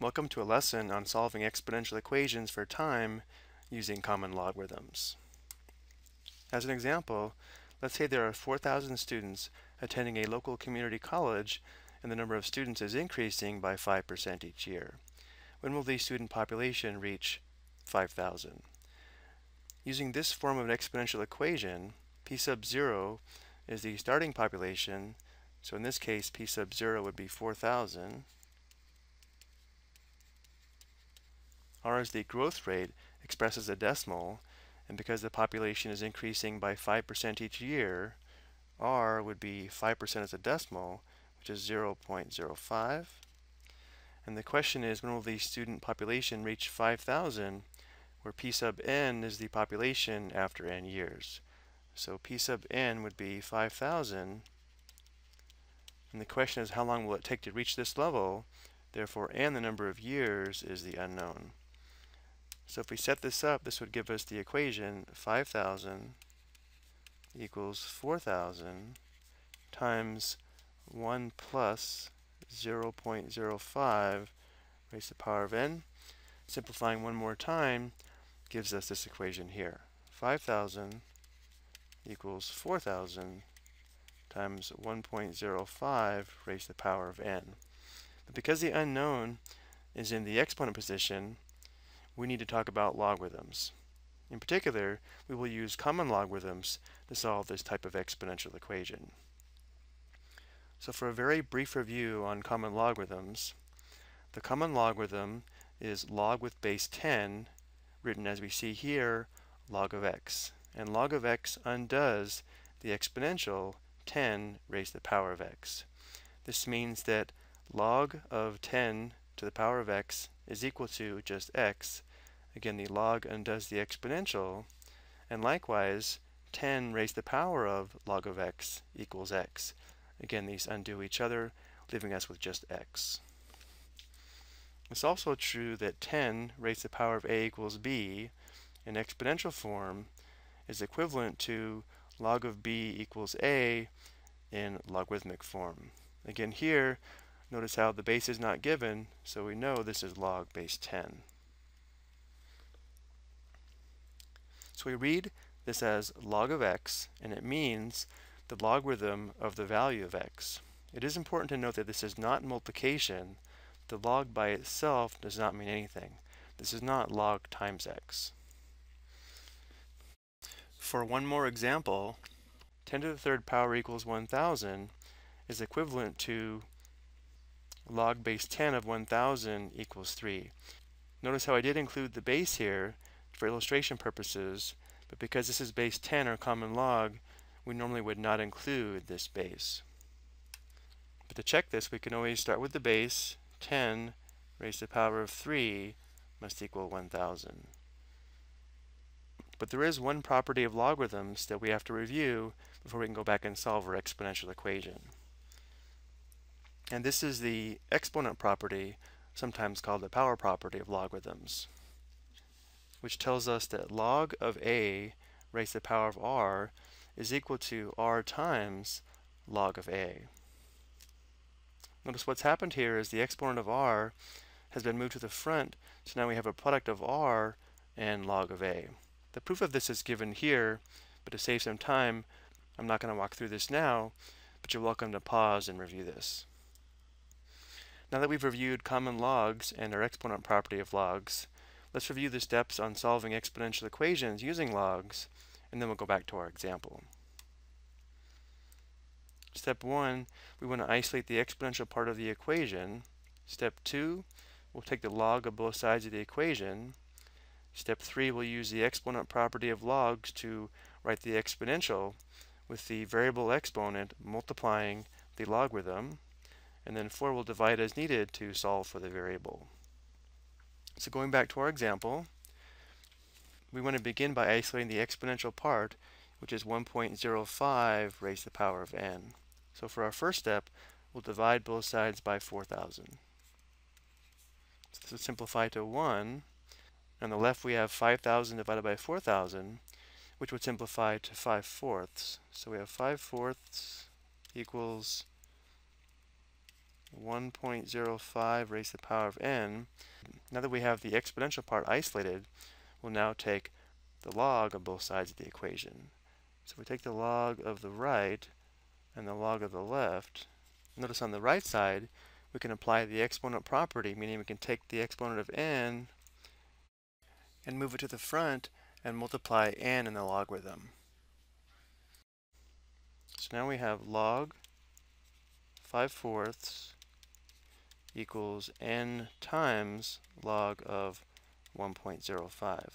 Welcome to a lesson on solving exponential equations for time using common logarithms. As an example, let's say there are 4,000 students attending a local community college and the number of students is increasing by 5% each year. When will the student population reach 5,000? Using this form of an exponential equation, p sub 0 is the starting population, so in this case p sub 0 would be 4,000, r is the growth rate expressed as a decimal, and because the population is increasing by 5% each year, r would be 5% as a decimal, which is 0.05. And the question is, when will the student population reach 5,000, where p sub n is the population after n years. So p sub n would be 5,000, and the question is, how long will it take to reach this level? Therefore, n, the number of years, is the unknown. So if we set this up, this would give us the equation 5,000 equals 4,000 times 1 plus 0.05 raised to the power of n. Simplifying one more time gives us this equation here. 5,000 equals 4,000 times 1.05 raised to the power of n. But because the unknown is in the exponent position, we need to talk about logarithms. In particular, we will use common logarithms to solve this type of exponential equation. So for a very brief review on common logarithms, the common logarithm is log with base 10, written as we see here, log of x. And log of x undoes the exponential 10 raised to the power of x. This means that log of 10 to the power of x is equal to just x. Again, the log undoes the exponential, and likewise, 10 raised to the power of log of x equals x. Again, these undo each other, leaving us with just x. It's also true that 10 raised to the power of a equals b in exponential form is equivalent to log of b equals a in logarithmic form. Again here, Notice how the base is not given, so we know this is log base 10. So we read this as log of x, and it means the logarithm of the value of x. It is important to note that this is not multiplication. The log by itself does not mean anything. This is not log times x. For one more example, 10 to the third power equals 1000 is equivalent to log base 10 of 1000 equals 3. Notice how I did include the base here for illustration purposes, but because this is base 10 or common log, we normally would not include this base. But to check this, we can always start with the base, 10 raised to the power of 3 must equal 1000. But there is one property of logarithms that we have to review before we can go back and solve our exponential equation. And this is the exponent property, sometimes called the power property of logarithms, which tells us that log of a raised to the power of r is equal to r times log of a. Notice what's happened here is the exponent of r has been moved to the front, so now we have a product of r and log of a. The proof of this is given here, but to save some time, I'm not going to walk through this now, but you're welcome to pause and review this. Now that we've reviewed common logs and our exponent property of logs, let's review the steps on solving exponential equations using logs, and then we'll go back to our example. Step 1, we want to isolate the exponential part of the equation. Step 2, we'll take the log of both sides of the equation. Step 3, we'll use the exponent property of logs to write the exponential with the variable exponent multiplying the logarithm and then 4 we'll divide as needed to solve for the variable. So going back to our example, we want to begin by isolating the exponential part, which is 1.05 raised to the power of n. So for our first step, we'll divide both sides by 4,000. So this will simplify to 1. On the left we have 5,000 divided by 4,000, which would simplify to 5 fourths. So we have 5 fourths equals 1.05 raised to the power of n. Now that we have the exponential part isolated, we'll now take the log of both sides of the equation. So we take the log of the right and the log of the left. Notice on the right side, we can apply the exponent property, meaning we can take the exponent of n and move it to the front and multiply n in the logarithm. So now we have log 5 fourths equals n times log of 1.05.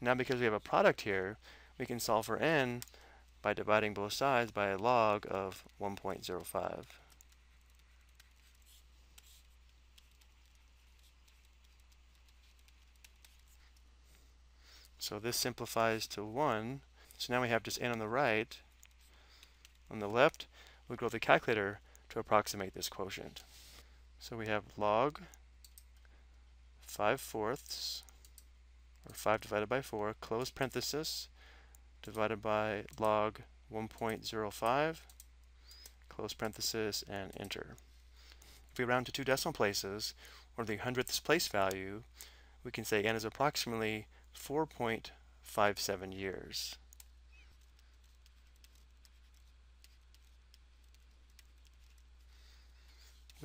Now because we have a product here, we can solve for n by dividing both sides by a log of 1.05. So this simplifies to 1. So now we have just n on the right. On the left, we go to the calculator to approximate this quotient. So we have log 5 fourths, or 5 divided by 4, close parenthesis, divided by log 1.05, close parenthesis, and enter. If we round to two decimal places, or the hundredths place value, we can say n is approximately 4.57 years.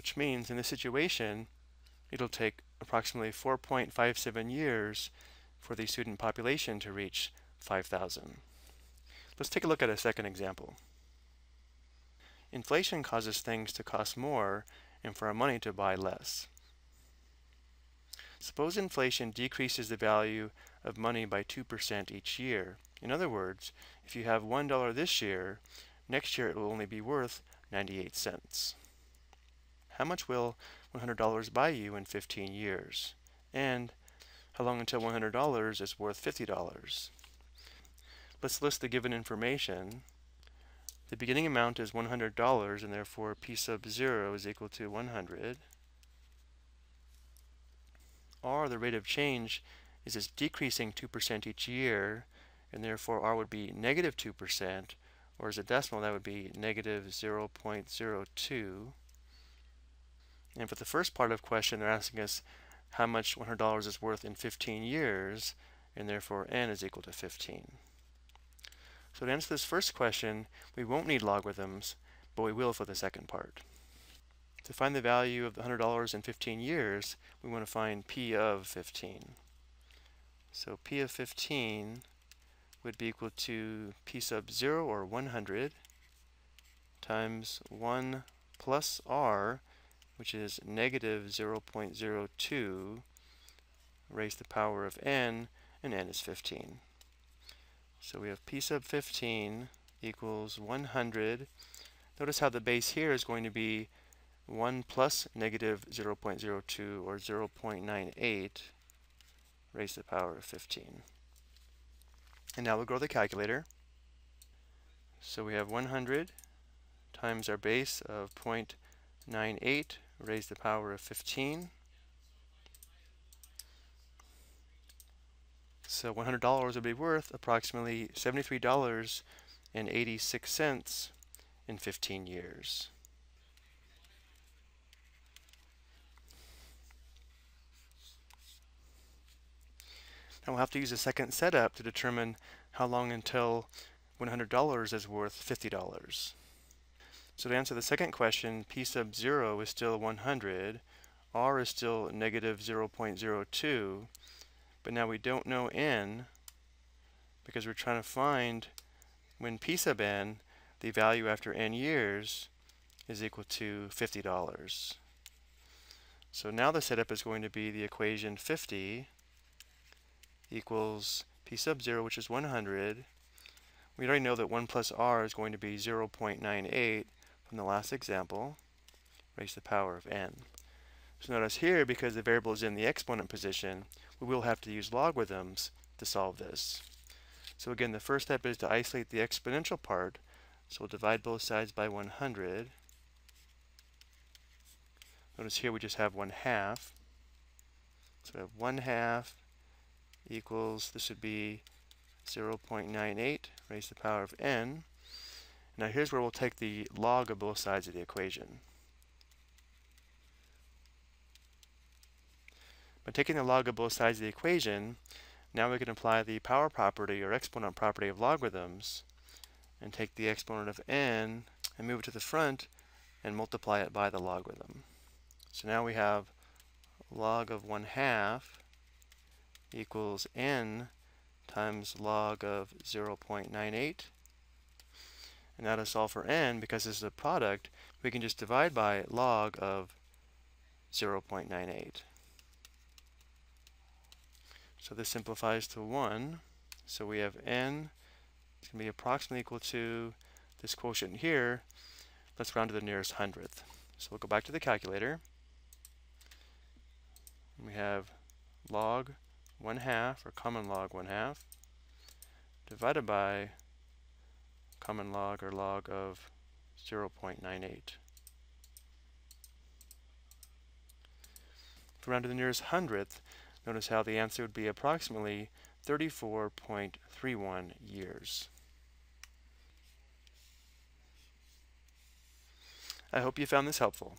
Which means in this situation, it'll take approximately 4.57 years for the student population to reach 5,000. Let's take a look at a second example. Inflation causes things to cost more and for our money to buy less. Suppose inflation decreases the value of money by 2% each year. In other words, if you have $1 this year, next year it will only be worth 98 cents. How much will $100 buy you in 15 years? And how long until $100 is worth $50? Let's list the given information. The beginning amount is $100 and therefore P sub 0 is equal to 100. R, the rate of change, is just decreasing 2% each year, and therefore R would be negative 2%, or as a decimal that would be negative 0.02. And for the first part of the question, they're asking us how much $100 is worth in 15 years, and therefore n is equal to 15. So to answer this first question, we won't need logarithms, but we will for the second part. To find the value of the $100 in 15 years, we want to find P of 15. So P of 15 would be equal to P sub 0, or 100, times 1 plus R, which is negative 0.02, raised to the power of n, and n is 15. So we have p sub 15 equals 100. Notice how the base here is going to be 1 plus negative 0.02 or 0.98 raised to the power of 15. And now we'll grow the calculator. So we have 100 times our base of 0.98 raised the power of 15 So $100 would be worth approximately $73.86 in 15 years. Now we'll have to use a second setup to determine how long until $100 is worth $50. So to answer the second question, P sub 0 is still 100, R is still negative 0.02, but now we don't know n because we're trying to find when p sub n, the value after n years is equal to $50. So now the setup is going to be the equation 50 equals p sub 0, which is 100. We already know that 1 plus r is going to be 0.98 from the last example, raised to the power of n. So notice here, because the variable is in the exponent position, we will have to use logarithms to solve this. So again, the first step is to isolate the exponential part. So we'll divide both sides by 100. Notice here we just have 1 half. So we have 1 half equals, this would be 0.98 raised to the power of n. Now here's where we'll take the log of both sides of the equation. By taking the log of both sides of the equation, now we can apply the power property or exponent property of logarithms and take the exponent of n and move it to the front and multiply it by the logarithm. So now we have log of 1 half equals n times log of 0.98 and now to solve for n, because this is a product, we can just divide by log of 0.98. So this simplifies to 1. So we have n is going to be approximately equal to this quotient here. Let's round to the nearest hundredth. So we'll go back to the calculator. We have log 1 half, or common log 1 half, divided by common log or log of 0.98. If we round to the nearest hundredth, Notice how the answer would be approximately 34.31 years. I hope you found this helpful.